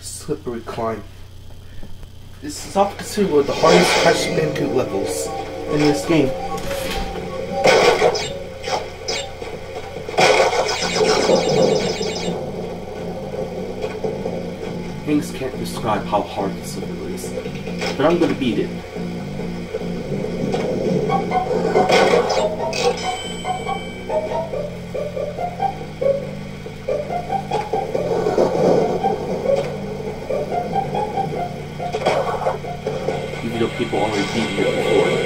Slippery climb. This is often considered one of the hardest Crash Bandicoot levels in this game. Things can't describe how hard this level is, but I'm gonna beat it. People already beat it before.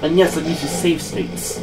And yes, I need to save states.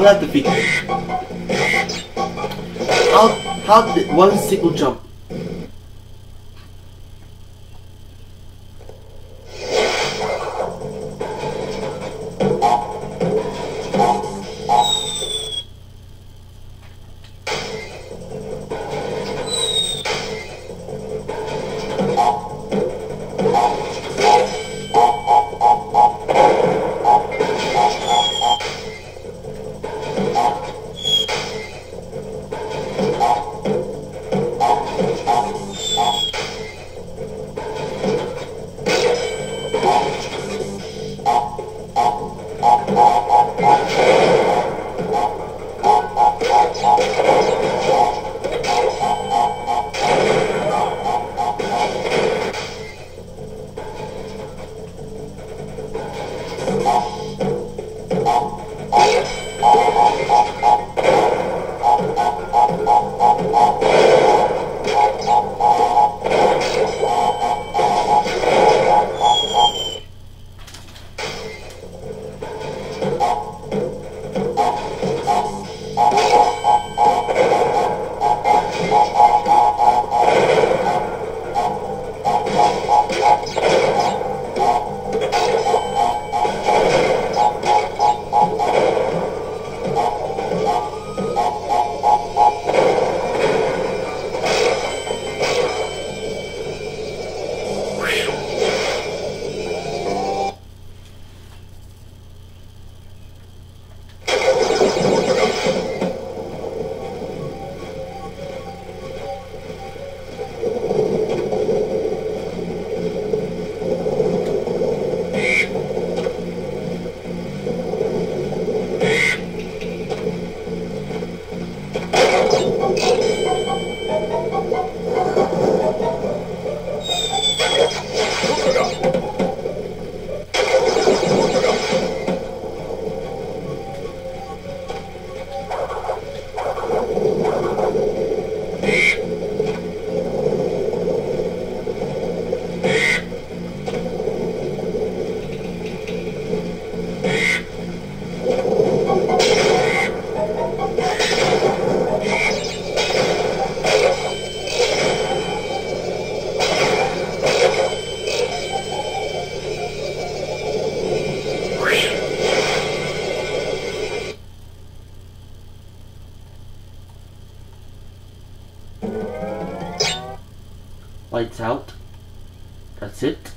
How that defeat? How how did one single jump? Lights out. That's it.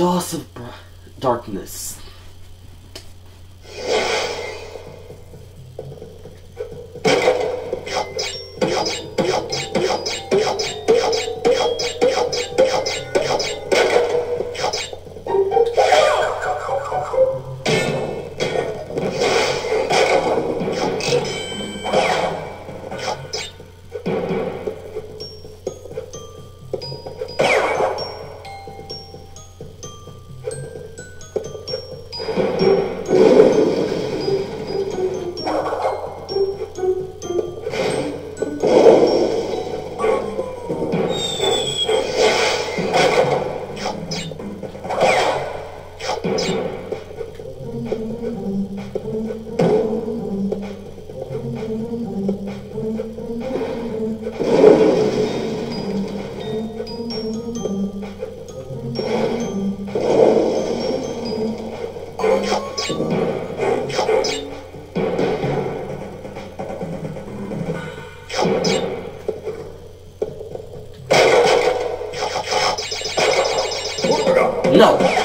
Jaws of Darkness. No!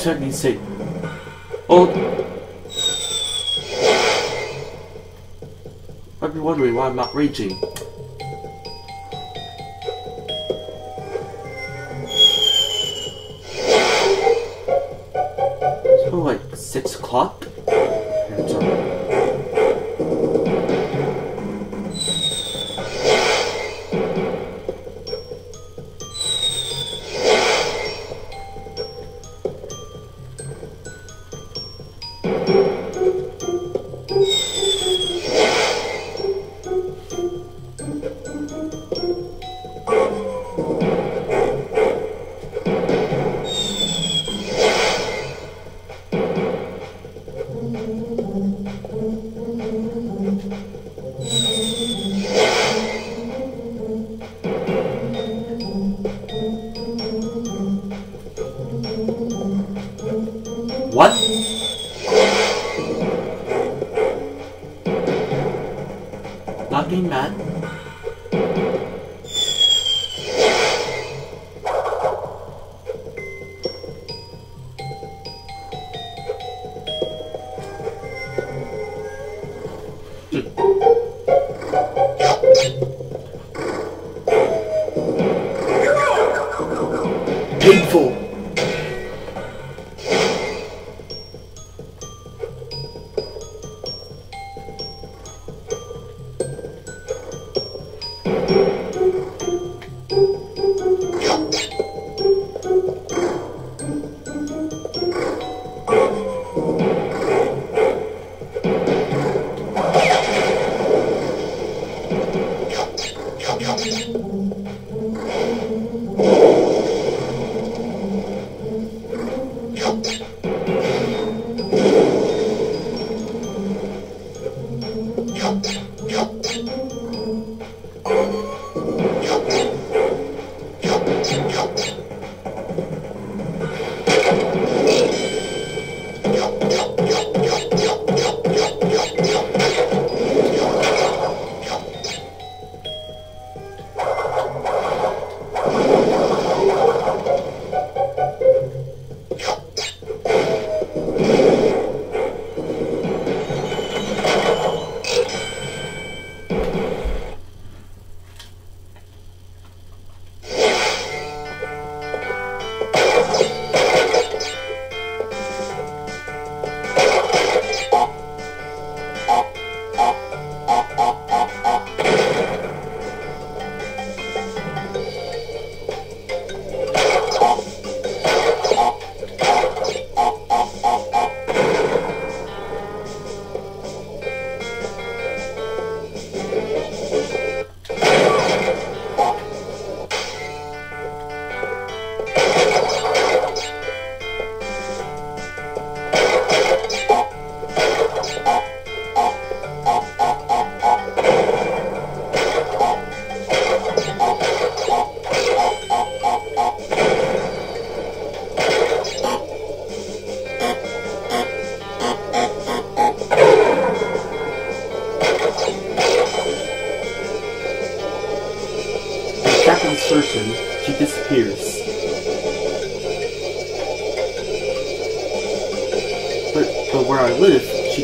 Certainly say? Oh, I've been wondering why I'm not raging.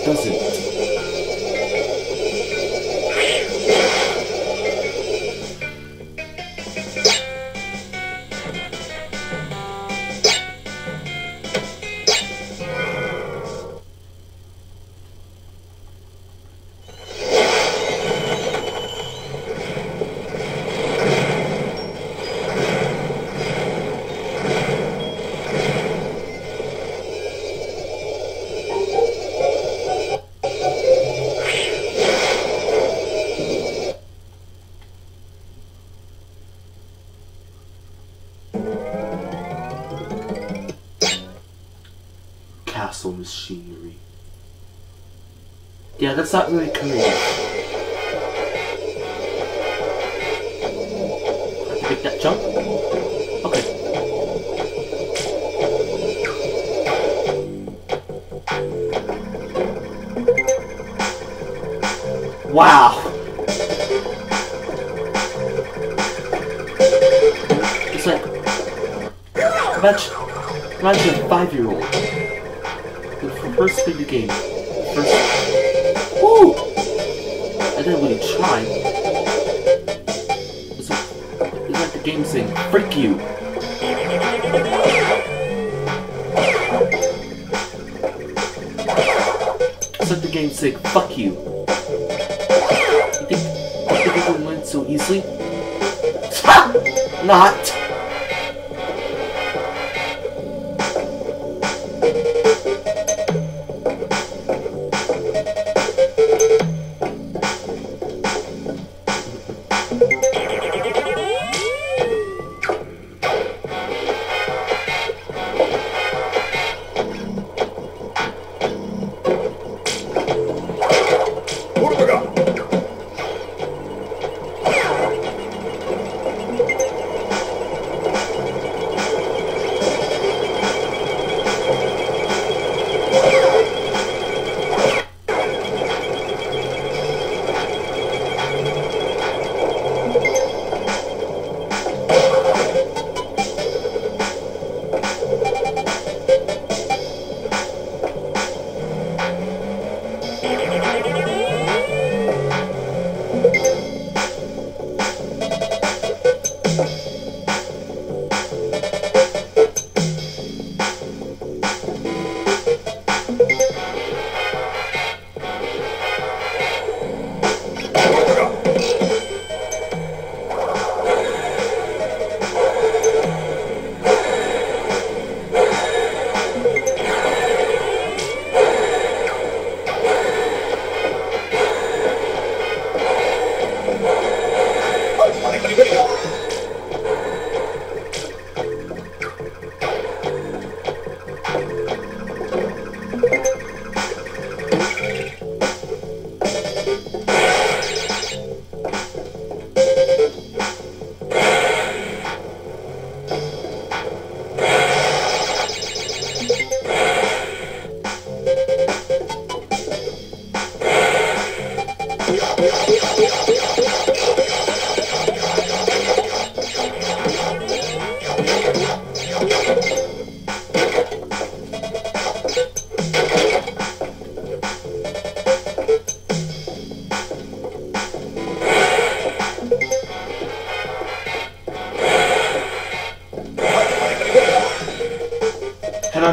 Live, she Not really to make that jump? Okay. Wow! It's like... Imagine... Imagine a five-year-old. The first the game. First. Try, it's like, the game saying, "Frick you." It's like the game saying, "Fuck you." You think, you think it win so easily? Not.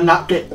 Not get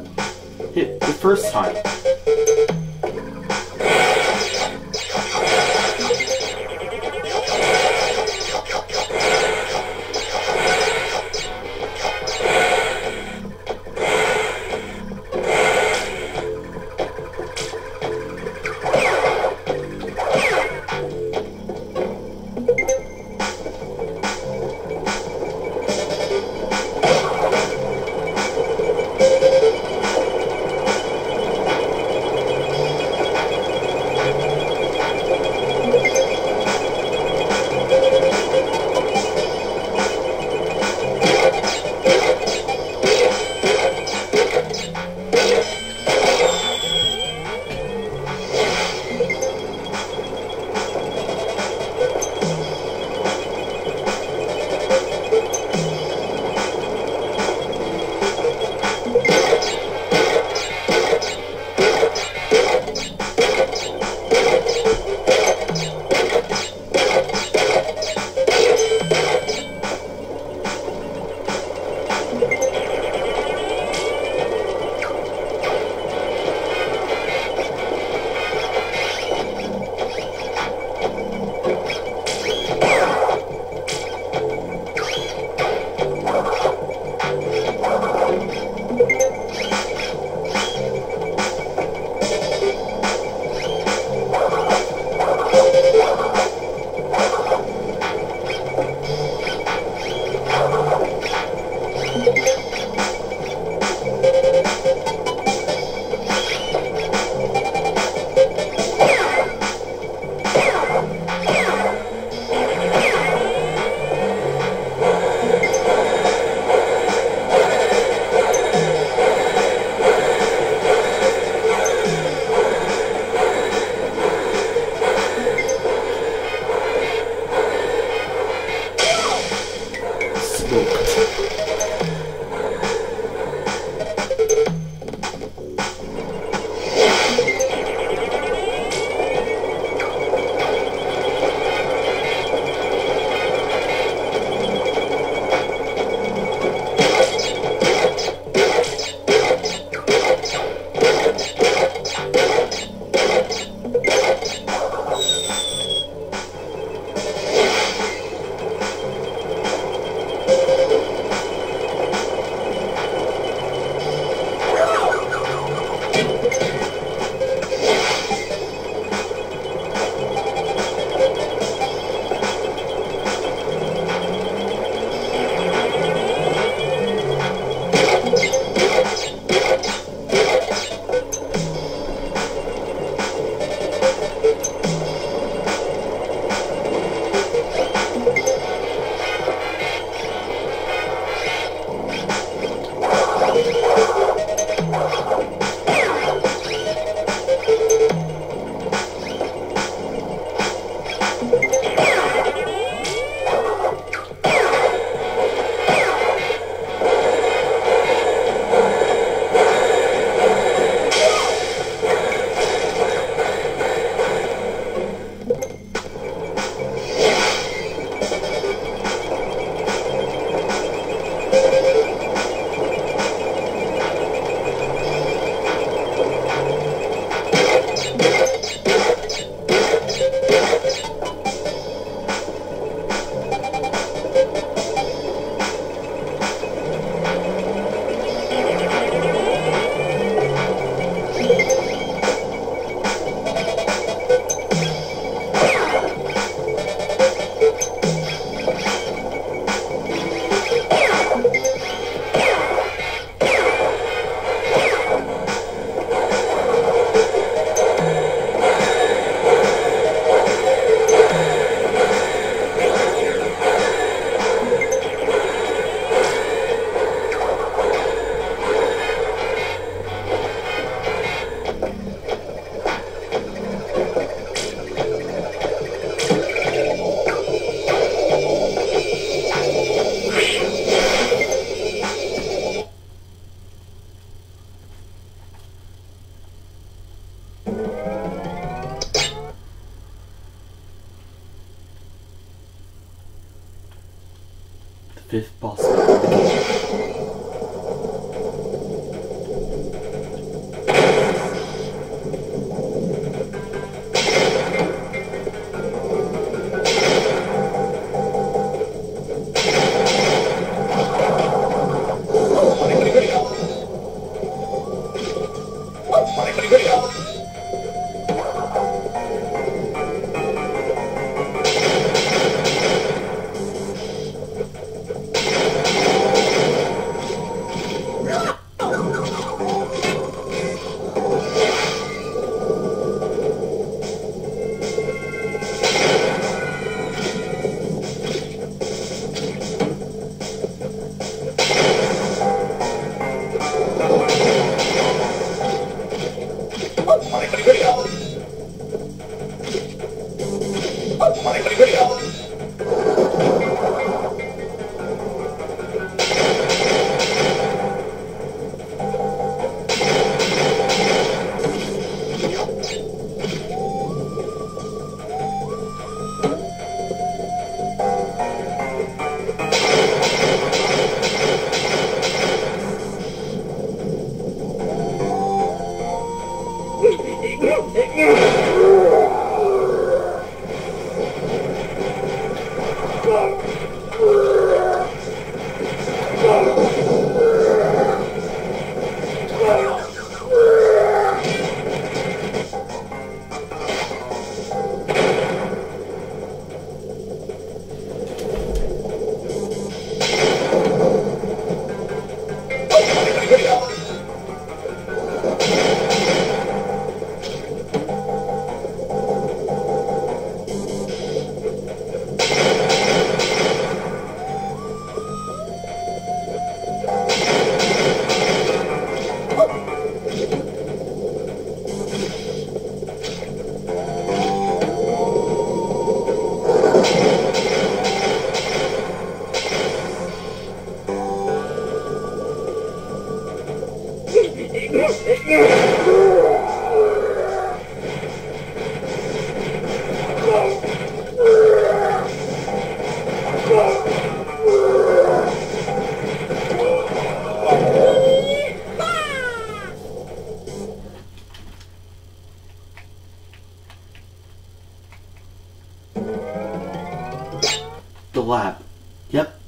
lab. Yep.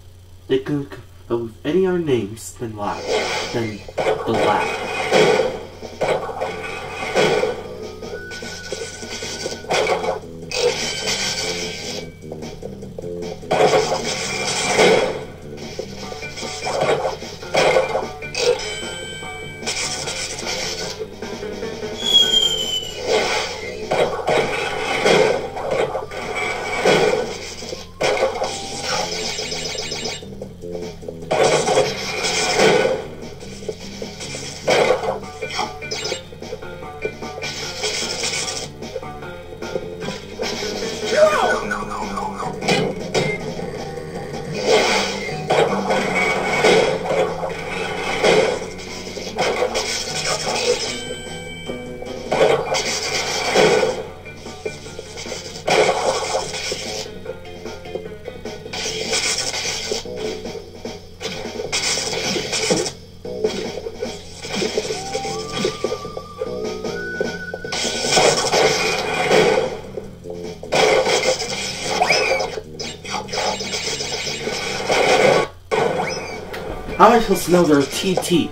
They could of any other names than lab. Than the lab. To know they're TT?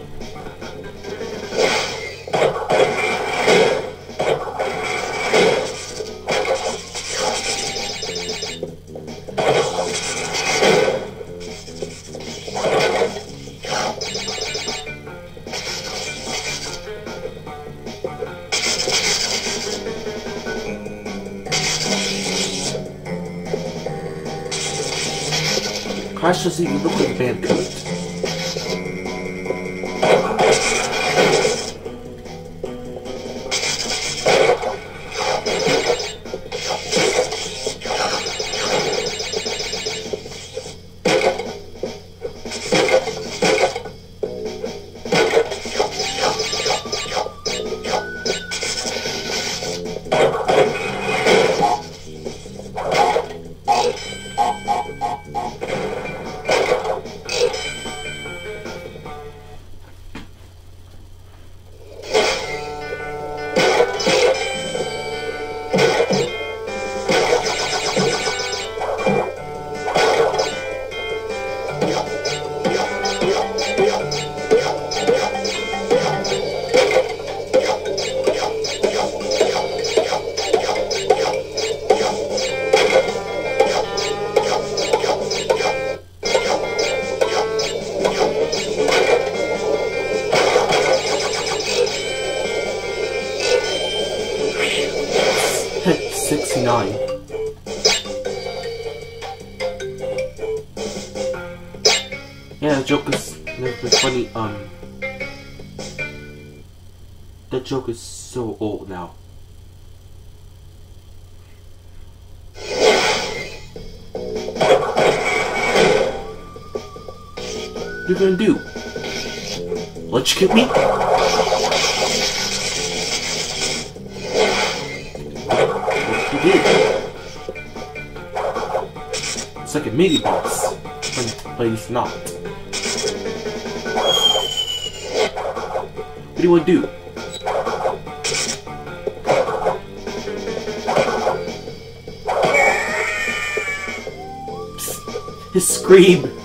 Crash doesn't even look like Bandicoot. 69. Yeah, the joke is never funny. Um, that joke is so old now. What are you gonna do? Let you kill me? Mini boss, he's not. What do you want to do? Psst, His scream!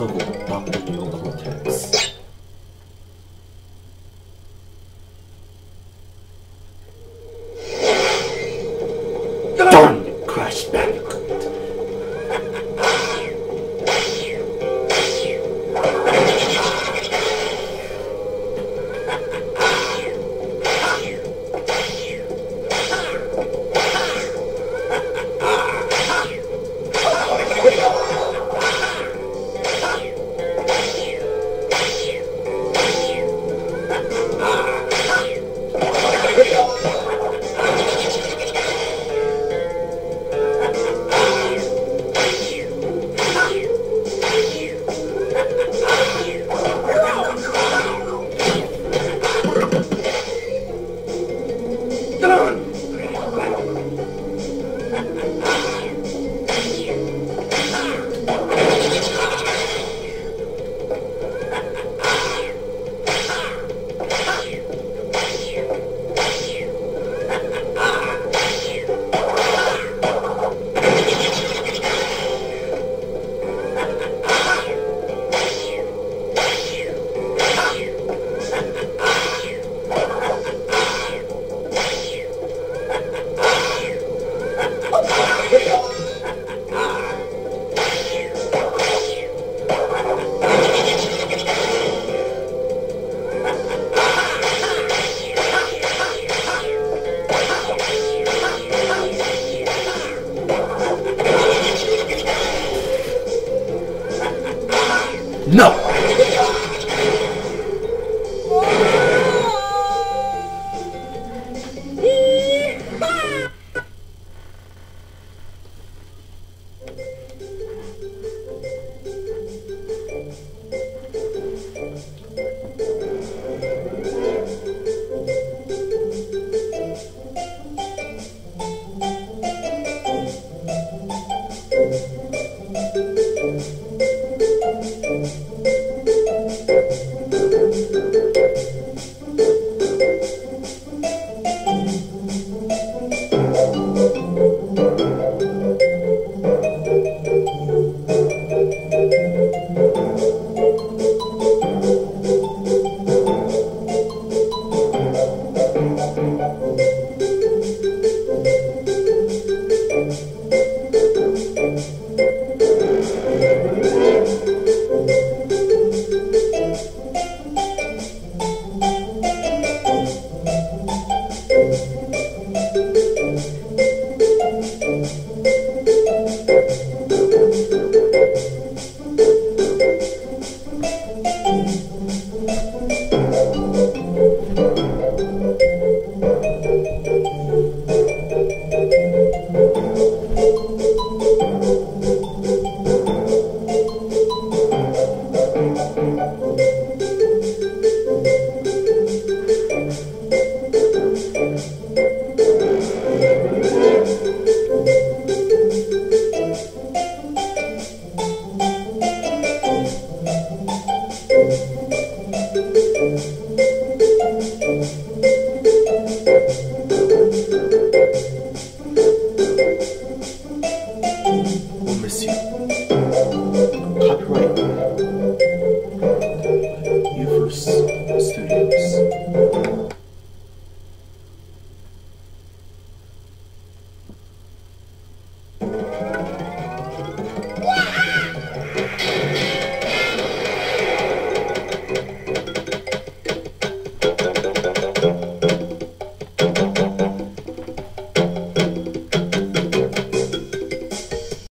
쓰고 막 이런 것 같아요.